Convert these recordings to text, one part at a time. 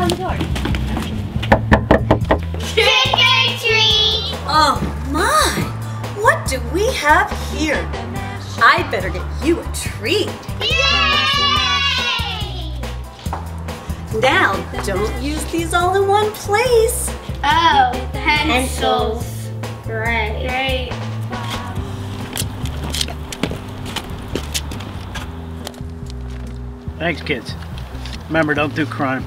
on the door. Trick or treat! Oh my! What do we have here? I better get you a treat. Yay! Now, don't use these all in one place. Oh, pencils. Right. Right. Thanks, kids. Remember, don't do crime.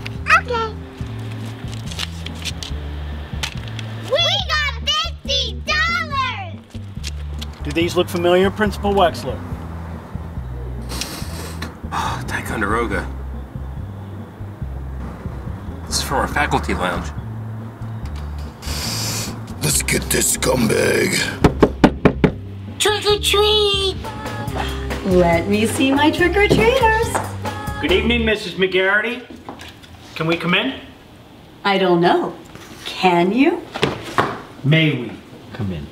Do these look familiar, Principal Wexler? Ticonderoga. This is from our faculty lounge. Let's get this scumbag. Trick or treat. Let me see my trick-or-treaters. Good evening, Mrs. Magarity. Can we come in? I don't know. Can you? May we come in?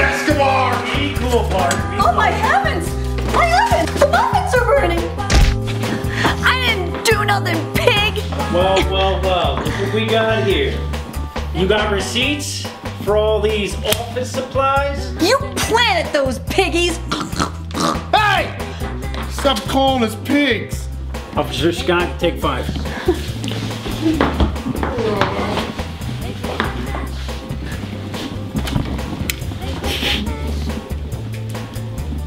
Escobar! Be cool, Bart. Be Oh my heavens! My oven! The muffins are burning! I didn't do nothing, pig! Well, well, well. Look what we got here. You got receipts for all these office supplies? You planted those piggies! Hey! Stop calling us pigs. Officer Scott, take five.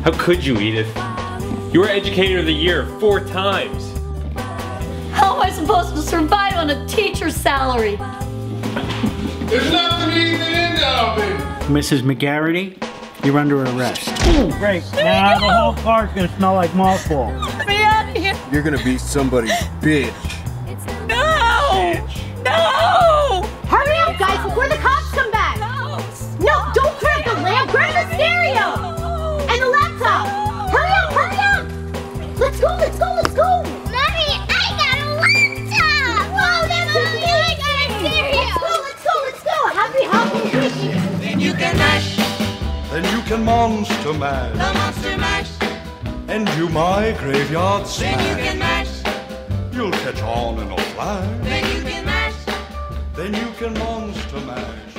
How could you, Edith? You were Educator of the Year four times. How am I supposed to survive on a teacher's salary? There's nothing even in the oven. Mrs. Magarity, you're under arrest. Great. Now the whole car's gonna smell like mothball. Get me out of here! You're gonna be somebody's bitch. Can monster mash the monster mash. and do my graveyard Then you can mash. You'll catch on in a flash. Then you can mash. Then you can monster mash